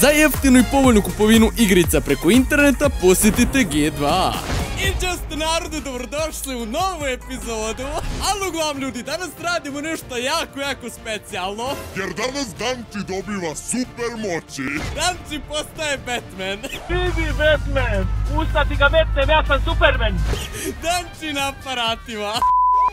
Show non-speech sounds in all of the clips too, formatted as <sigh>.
Za jeftinu i povoljnu kupovinu igrica preko interneta posjetite G2. I just narode, dobrodošli u novu epizodu. Ali uglavnom ljudi, danas radimo nešto jako, jako specijalno. Jer danas Danči dobiva super moći. Danči postaje Batman. Vidi Batman! Usta ti ga metnem, ja sam Superman! Danči na aparatima.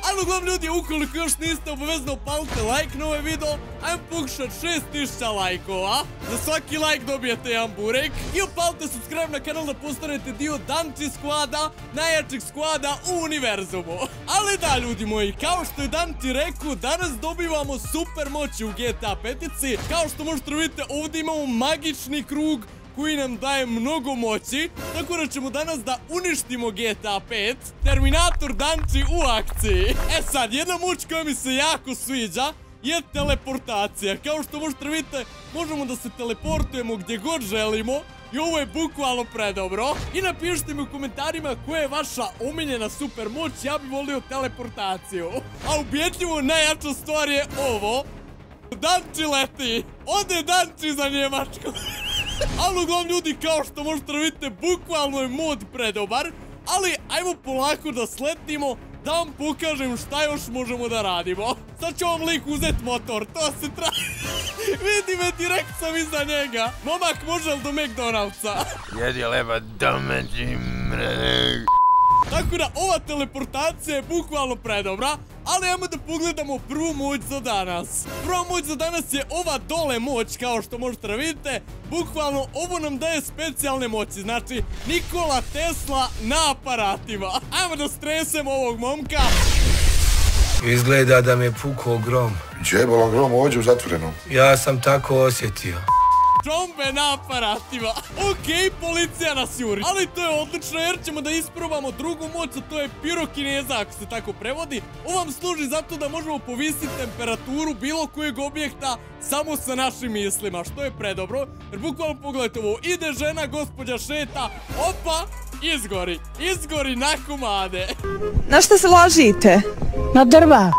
Ali uglavnom ljudi, ukoliko još niste obavezno palite like na ovaj video, ajmo pokušat 6000 lajkova. Za svaki like dobijete jedan burek. I upalite subscribe na kanal da postanete dio Danči squada, najjačeg squada u univerzumu. Ali da ljudi moji, kao što je Danči rekao, danas dobivamo super moći u GTA 5 Kao što možete vidjeti, ovdje imamo magični krug koji nam daje mnogo moći, tako da ćemo danas da uništimo GTA 5, Terminator Danči u akciji. E sad, jedna moć koja mi se jako sviđa je teleportacija. Kao što možete vidjeti, možemo da se teleportujemo gdje god želimo, i ovo je bukvalno predobro. I napišite mi u komentarima koja je vaša omiljena super moć, ja bih volio teleportaciju. A ubjetljivo najjača stvar je ovo. Danči leti! Ode Danči za Njemačku! <laughs> Ali uglavnom ljudi, kao što možete da vidite, bukvalno je mod predobar. Ali, ajmo polako da sletimo, da vam pokažem šta još možemo da radimo. Sad ću vam lik uzet motor, to se tra... <laughs> Vidi me, direkt sam iza njega. Momak, može li do McDonald'sa? <laughs> Jedi leba domaći mre... Tako da, ova teleportacija je bukvalno predobra, ali ajmo da pogledamo prvu moć za danas. Prva moć za danas je ova dole moć, kao što možete da vidite. Bukvalno, ovo nam daje specijalne moći, znači Nikola Tesla na aparatima. Ajmo da stresemo ovog momka. Izgleda da me pukao grom. Džebala grom ovdje u zatvorenom. Ja sam tako osjetio. Trombe na aparatima. <laughs> Okej, policija nas juri. Ali to je odlično jer ćemo da isprobamo drugu moć, a to je pirokineza, ako se tako prevodi. Ovo vam služi zato da možemo povisiti temperaturu bilo kojeg objekta samo sa našim mislima, što je predobro. Jer bukvalno pogledajte ovo, ide žena, gospođa šeta, opa, izgori, izgori na komade. <laughs> Na što se ložite? Na drva.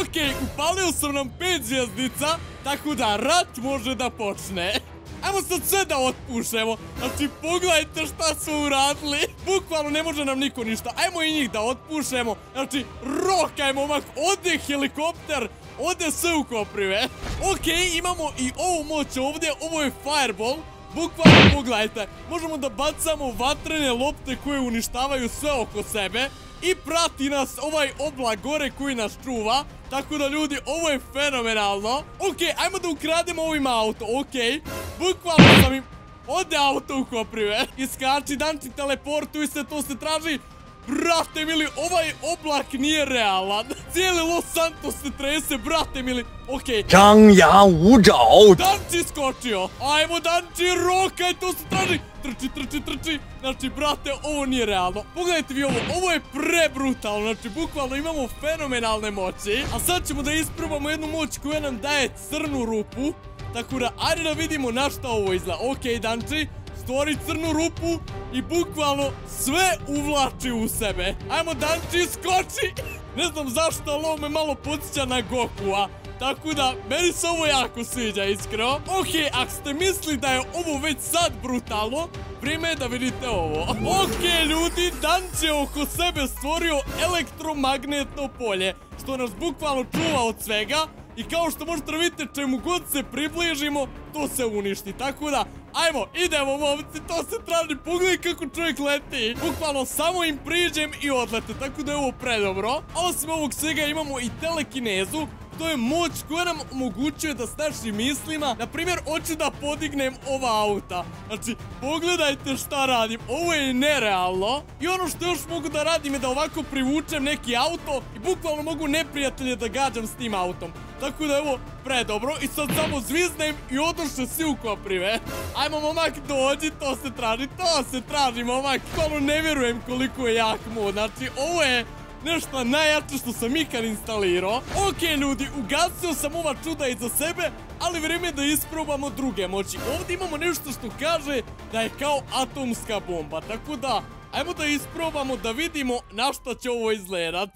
Okej, upalio sam nam pet zvijezdica, tako da rat može da počne. <laughs> Ajmo sad sve da otpušemo. Znači, pogledajte šta su uradili. Bukvalno ne može nam niko ništa. Ajmo i njih da otpušemo. Znači, rokaj momak, ode helikopter, ode sve u koprive. Okej, imamo i ovu moć ovdje, ovo je fireball. Bukvalno pogledajte, možemo da bacamo vatrene lopte koje uništavaju sve oko sebe i prati nas ovaj oblak gore koji nas čuva. Tako da ljudi, ovo je fenomenalno. Okej, ajmo da ukrademo ovim auto, okej. Bukvalno sam im... Ode auto u koprive. Iskači, danci, teleportuj se, to se traži. Brate mili, ovaj oblak nije realan. <laughs> Cijeli Los Santos se trese, brate mili. Okej. Zhang Yang Wu Zhao. Danči skočio. Ajmo, Danči, rokaj, to se traži. Trči, trči, trči. Znači, brate, ovo nije realno. Pogledajte vi ovo, ovo je prebrutalno. Znači, bukvalno imamo fenomenalne moći. A sad ćemo da isprobamo jednu moć koja nam daje crnu rupu. Tako da, ajde da vidimo na šta ovo izgleda. Okej, Danči, stvori crnu rupu i bukvalno sve uvlači u sebe. Ajmo, Danči, skoči! <laughs> Ne znam zašto, ali ovo me malo podsjeća na Gokua. Tako da, meni se ovo jako sviđa, iskreno. Okej, ako ste mislili da je ovo već sad brutalno, vrijeme je da vidite ovo. Okej, ljudi, Danči je oko sebe stvorio elektromagnetno polje, što nas bukvalno čuva od svega. I kao što možete vidite, čemu god se približimo, to se uništi. Tako da, ajmo, idemo momci, to se traži. Pogledaj kako čovjek leti. Bukvalno samo im priđem i odlete, tako da je ovo predobro. A osim ovog svega imamo i telekinezu, to je moć koja nam omogućuje da s našim mislima, na primjer, hoću da podignem ova auta. Znači, pogledajte šta radim, ovo je nerealno. I ono što još mogu da radim je da ovako privučem neki auto i bukvalno mogu neprijatelje da gađam s tim autom. Tako da je ovo predobro i sad samo zviznem i odošle svi u koprive. Ajmo momak dođi, to se traži, to se traži momak. Bukvalno ne vjerujem koliko je jak mod, znači ovo je nešto najjače što sam ikad instalirao. Okej ljudi, ugasio sam ova čuda iza sebe, ali vrijeme je da isprobamo druge moći. Ovdje imamo nešto što kaže da je kao atomska bomba, tako da ajmo da isprobamo da vidimo na što će ovo izgledat.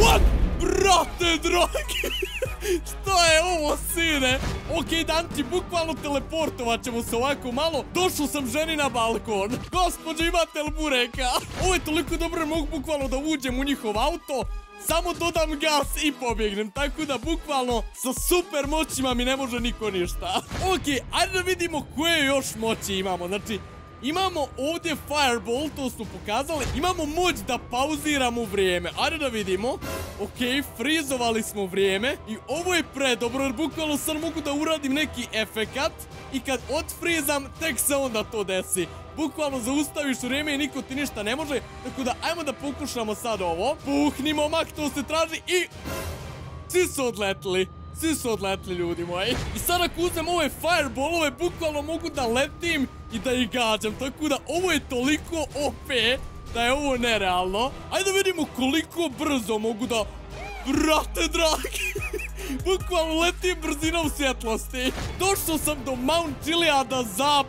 What? Brate, dragi! Što je ovo, sine? Okej, Danti, bukvalno teleportovat ćemo se ovako malo. Došao sam ženi na balkon. Gospođo, imate li bureka? Ovo je toliko dobro, mogu bukvalno da uđem u njihov auto. Samo dodam gas i pobjegnem, tako da bukvalno sa super moćima mi ne može niko ništa. Okej, ajde da vidimo koje još moći imamo. Znači, Imamo ovdje Fireball, to smo pokazali. Imamo moć da pauziramo vrijeme. Ajde da vidimo. Ok, frizovali smo vrijeme. I ovo je predobro, jer bukvalno sad mogu da uradim neki efekat. I kad odfrizam, tek se onda to desi. Bukvalno zaustaviš vrijeme i niko ti ništa ne može. Tako da, ajmo da pokušamo sad ovo. Puhni mak, to se traži i... Svi su odletili. Svi su odletli ljudi moji. I sad ako uzmem ove fireballove, bukvalno mogu da letim i da ih gađam. Tako da ovo je toliko OP da je ovo nerealno. Ajde da vidimo koliko brzo mogu da... Brate dragi! <laughs> bukvalno letim brzinom svjetlosti. Došao sam do Mount Gileada za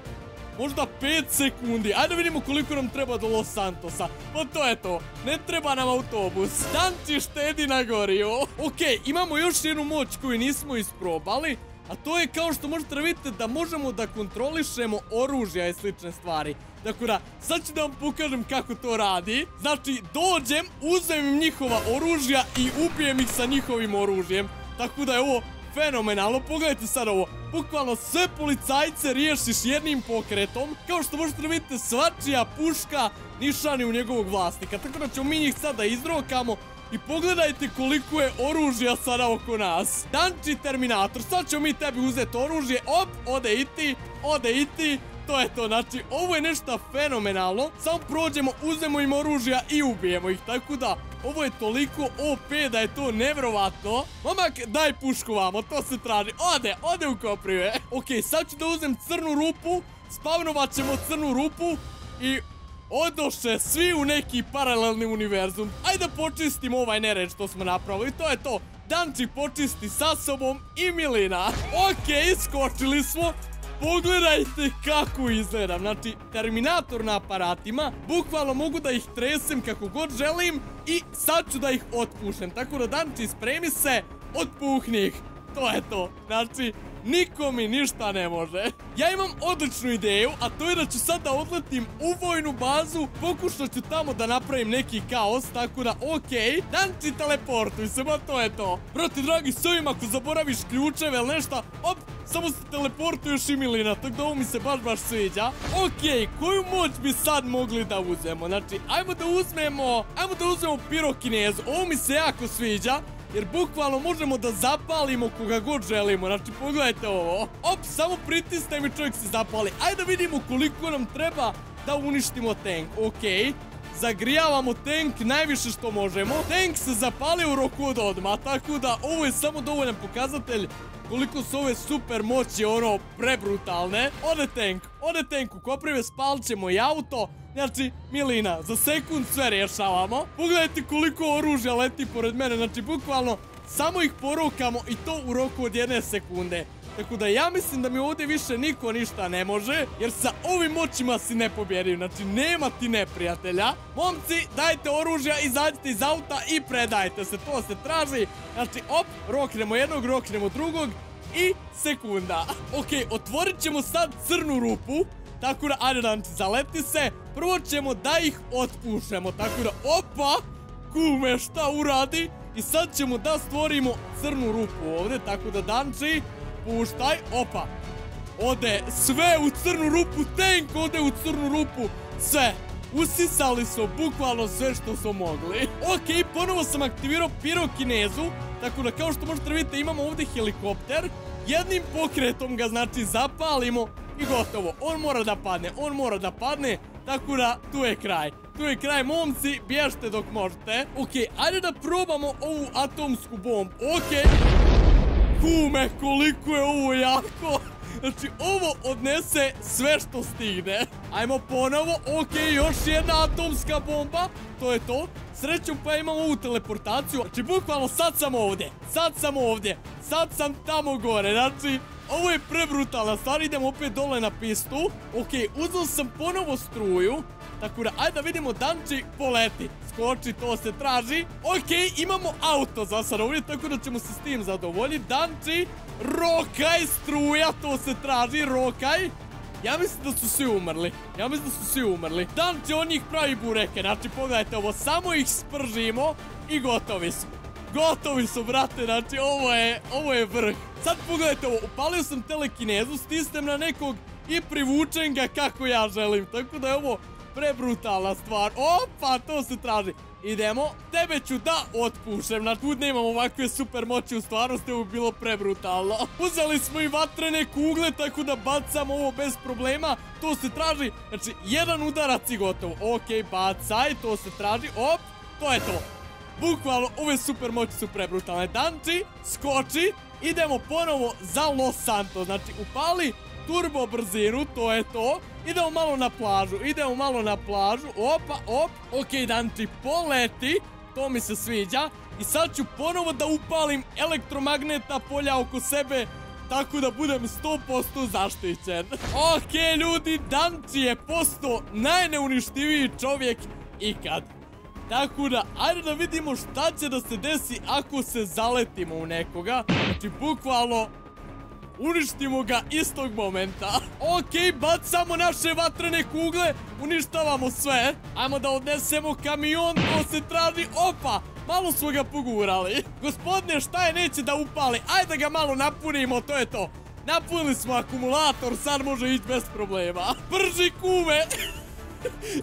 možda 5 sekundi. Ajde vidimo koliko nam treba do Los Santosa. Pa to je to. Ne treba nam autobus. Danci štedi na goriju. Okej, imamo još jednu moć koju nismo isprobali. A to je kao što možete da vidite da možemo da kontrolišemo oružja i slične stvari. Dakle da, sad ću da vam pokažem kako to radi. Znači, dođem, uzmem njihova oružja i ubijem ih sa njihovim oružjem. Tako da je ovo fenomenalno. Pogledajte sad ovo. Bukvalno sve policajce riješiš jednim pokretom. Kao što možete da vidite, svačija puška nišani u njegovog vlasnika. Tako da ćemo mi njih sada izrokamo. I pogledajte koliko je oružja sada oko nas. Danči Terminator, sad ćemo mi tebi uzeti oružje. Op, ode i ti, ode i ti. To je to, znači, ovo je nešto fenomenalno. Samo prođemo, uzmemo im oružja i ubijemo ih. Tako da, ovo je toliko OP da je to nevrovatno. Momak, daj pušku vamo, to se traži. Ode, ode u koprive. Ok, sad ću da uzem crnu rupu. Spavnovat ćemo crnu rupu. I odoše svi u neki paralelni univerzum. Ajde da počistimo ovaj nered što smo napravili. To je to. Danči počisti sa sobom i Milina. Ok, skočili smo. Pogledajte kako izgledam, znači Terminator na aparatima, bukvalno mogu da ih tresem kako god želim i sad ću da ih otpušem, tako da Danči spremi se, otpuhni ih, to je to, znači Niko mi ništa ne može. Ja imam odličnu ideju, a to je da ću sad da odletim u vojnu bazu, pokušat ću tamo da napravim neki kaos, tako da okej, Danči teleportuj se, ma to je to. Brate, dragi, s ovim ako zaboraviš ključeve ili nešto, op, samo se teleportuješ i Milina, tako da ovo mi se baš baš sviđa. Okej, koju moć bi sad mogli da uzmemo? Znači, ajmo da uzmemo, ajmo da uzmemo pirokinezu, ovo mi se jako sviđa. Jer bukvalno možemo da zapalimo koga god želimo. Znači, pogledajte ovo. Op, samo pritisnem i čovjek se zapali. Ajde da vidimo koliko nam treba da uništimo tank. Okej. Zagrijavamo tank najviše što možemo. Tank se zapali u roku od odma, tako da ovo je samo dovoljan pokazatelj koliko su ove super moći, ono, prebrutalne. Ode tank, ode tank u koprive, spalit ćemo i auto. Znači, Milina, za sekund sve rješavamo. Pogledajte koliko oružja leti pored mene, znači, bukvalno, samo ih porukamo i to u roku od jedne sekunde. Tako da ja mislim da mi ovdje više niko ništa ne može, jer sa ovim moćima si nepobjediv, znači nema ti neprijatelja. Momci, dajte oružja, izađite iz auta i predajte se, to se traži. Znači, op, roknemo jednog, roknemo drugog i sekunda. <laughs> Ok, otvorit ćemo sad crnu rupu, tako da, ajde da zaleti se. Prvo ćemo da ih otpušemo, tako da, opa, kume, šta uradi? I sad ćemo da stvorimo crnu rupu ovdje, tako da Danči, puštaj, opa. Ode sve u crnu rupu, tank ode u crnu rupu, sve. Usisali su bukvalno sve što su mogli. <laughs> Ok, ponovo sam aktivirao pirokinezu, tako da kao što možete vidjeti imamo ovdje helikopter. Jednim pokretom ga znači zapalimo i gotovo. On mora da padne, on mora da padne, tako da tu je kraj. Tu je kraj, momci, bježte dok možete. Ok, ajde da probamo ovu atomsku bombu. Ok. Kume, koliko je ovo jako. Znači, ovo odnese sve što stigne. Ajmo ponovo. Ok, još jedna atomska bomba. To je to. Srećom pa imamo ovu teleportaciju. Znači, bukvalno sad sam ovdje. Sad sam ovdje. Sad sam tamo gore. Znači, ovo je prebrutalna stvar. Idem opet dole na pistu. Ok, uzeo sam ponovo struju. Tako da, ajde da vidimo Danči poleti. Skoči, to se traži. Okej, imamo auto za sad ovdje, tako da ćemo se s tim zadovoljiti. Danči, rokaj, struja, to se traži, rokaj. Ja mislim da su svi umrli. Ja mislim da su svi umrli. Danči, on njih pravi bureke. Znači, pogledajte ovo, samo ih spržimo i gotovi su. Gotovi su, brate, znači ovo je, ovo je vrh. Sad pogledajte ovo, upalio sam telekinezu, stisnem na nekog i privučem ga kako ja želim. Tako da je ovo prebrutalna stvar. Opa, to se traži. Idemo, tebe ću da otpušem, na put nemam ovakve super moći u stvarnosti, ovo bi bilo prebrutalno. <laughs> Uzeli smo i vatrene kugle, tako da bacam ovo bez problema, to se traži, znači jedan udarac i gotovo. Okej, bacaj, to se traži, op, to je to. Bukvalno, ove super moći su prebrutalne. Danči, skoči, idemo ponovo za Los Santos. Znači, upali turbo brzinu, to je to. Idemo malo na plažu, idemo malo na plažu. Opa, op, ok, Danči, poleti. To mi se sviđa. I sad ću ponovo da upalim elektromagnetna polja oko sebe tako da budem 100% zaštićen. Ok, ljudi, Danči je posto najneuništiviji čovjek ikad. Tako da, ajde da vidimo šta će da se desi ako se zaletimo u nekoga. Znači, bukvalno, uništimo ga istog momenta. <laughs> Okej, bacamo naše vatrene kugle, uništavamo sve. Ajmo da odnesemo kamion, to se traži, opa, malo smo ga pogurali. <laughs> Gospodine, šta je neće da upali? Ajde da ga malo napunimo, to je to. Napunili smo akumulator, sad može ići bez problema. <laughs> Brži kume!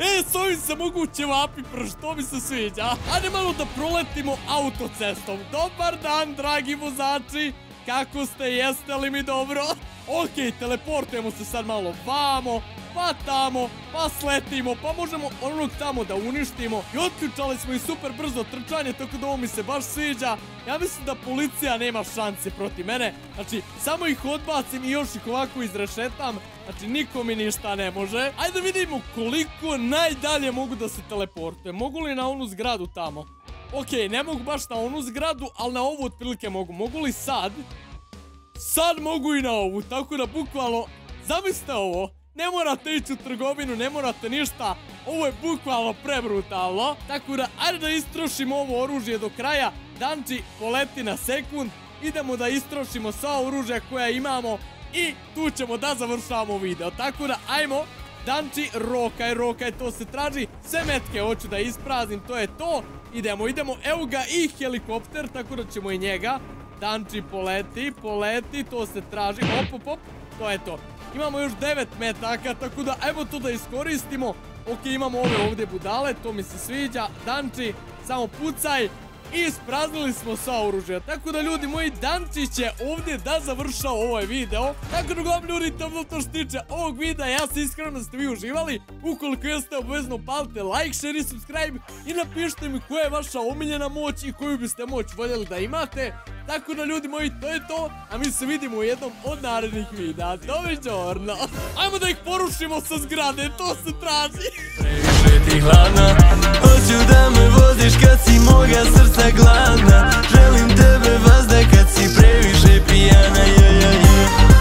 E, s ovim se mogu ćevapi prš, to mi se sviđa. Ajde malo da proletimo autocestom. Dobar dan, dragi vozači. Kako ste, jeste li mi dobro? Okej, teleportujemo se sad malo vamo, pa tamo, pa sletimo, pa možemo onog tamo da uništimo. I otključali smo i super brzo trčanje, tako da ovo mi se baš sviđa. Ja mislim da policija nema šanse protiv mene. Znači, samo ih odbacim i još ih ovako izrešetam. Znači, niko mi ništa ne može. Ajde vidimo koliko najdalje mogu da se teleportujem. Mogu li na onu zgradu tamo? Okej, ne mogu baš na onu zgradu, ali na ovu otprilike mogu. Mogu li sad? Sad mogu i na ovu, tako da bukvalno, zamislite ovo, ne morate ići u trgovinu, ne morate ništa, ovo je bukvalno prebrutalno, tako da ajde da istrošimo ovo oružje do kraja, Danči poleti na sekund, idemo da istrošimo sva oružja koja imamo i tu ćemo da završavamo video, tako da ajmo, Danči, rokaj, rokaj, to se traži, sve metke hoću da ispraznim, to je to, idemo, idemo, evo ga i helikopter, tako da ćemo i njega, Danči poleti, poleti, to se traži, op, op, op, to je to. Imamo još 9 metaka, tako da ajmo to da iskoristimo. Ok, imamo ove ovdje budale, to mi se sviđa. Danči, samo pucaj. I ispraznili smo sva oružja. Tako da ljudi moji, Danči će ovdje da završa ovaj video. Tako da uglavnom ljudi, to bilo to što tiče ovog videa. Ja se iskreno da ste vi uživali. Ukoliko jeste, obavezno palite like, share i subscribe. I napišite mi koja je vaša omiljena moć i koju biste moć voljeli da imate. Tako da ljudi moji, to je to, a mi se vidimo u jednom od narednih videa. Doviđorno! Ajmo da ih porušimo sa zgrade, to se traži! Previše ti hladna Hoću da me voziš kad si moga srca gladna Želim tebe vazda kad si previše pijana yeah.